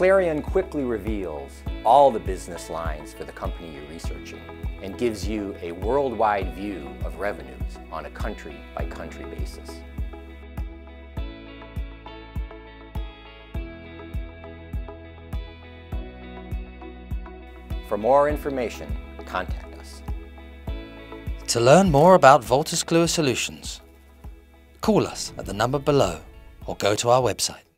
Clarion quickly reveals all the business lines for the company you're researching and gives you a worldwide view of revenues on a country-by-country -country basis. For more information, contact us. To learn more about Wolters Kluwer Solutions, call us at the number below or go to our website.